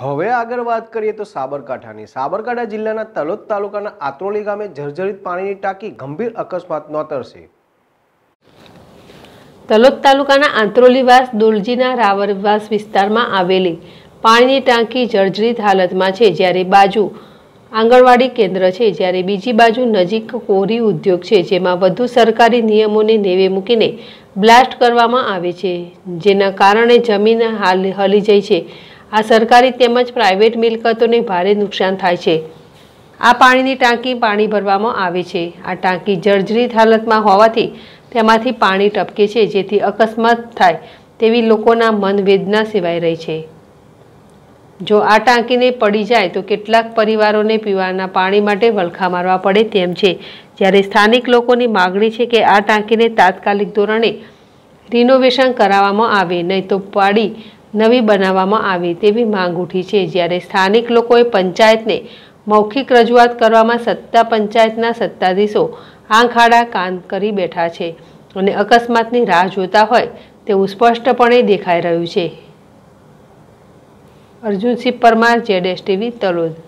હવે આગળ વાત કરીએ તો સાબરકાંઠાની. સાબરકાંઠા જિલ્લાના તલોદ તાલુકાના આત્રોલી ગામે જર્જરિત પાણીની ટાંકી ગંભીર અકસ્માત નોતરશે તલોદ તાલુકાના આંત્રોલીવાસ, દોલજીના, રાવરવાસ વિસ્તારમાં આવેલી પાણીની ટાંકી જર્જરિત હાલતમાં છે, જ્યારે બાજુ આંગણવાડી કેન્દ્ર છે, જ્યારે બીજી બાજુ નજીક કોરી ઉદ્યોગ છે, જેમાં વધુ સરકારી નિયમોને નેવે મૂકીને બ્લાસ્ટ કરવામાં આવે છે, જેના કારણે જમીન હાલ હલી જાય છે. આ સરકારી તેમજ પ્રાઇવેટ મિલકતોને ભારે નુકસાન થાય છે. આ પાણીની ટાંકી પાણી ભરવામાં આવે છે. આ ટાંકી જર્જરિત હાલતમાં હોવાથી તેમાંથી પાણી ટપકે છે, જેથી અકસ્માત થાય તેવી લોકોના મન વેદના સેવાઈ રહી છે. જો આ ટાંકીને પડી જાય તો કેટલાક પરિવારોને પીવાના પાણી માટે વલખા મારવા પડે તેમ છે. જ્યારે સ્થાનિક લોકોની માગણી છે કે આ ટાંકીને તાત્કાલિક ધોરણે રિનોવેશન કરાવવામાં આવે, નહીં તો પાડી નવી બનાવવામાં આવે તેવી માંગ ઉઠી છે. જ્યારે સ્થાનિક લોકોએ પંચાયતને મૌખિક રજૂઆત કરવામાં સત્તા પંચાયતના સત્તાધીશો આંખ આડા કાન કરી બેઠા છે અને અકસ્માતની રાહ જોતા હોય તેવું સ્પષ્ટપણે દેખાઈ રહ્યું છે. અર્જુનસિંહ પરમાર, જેડેશ ટીવી, તલોદ.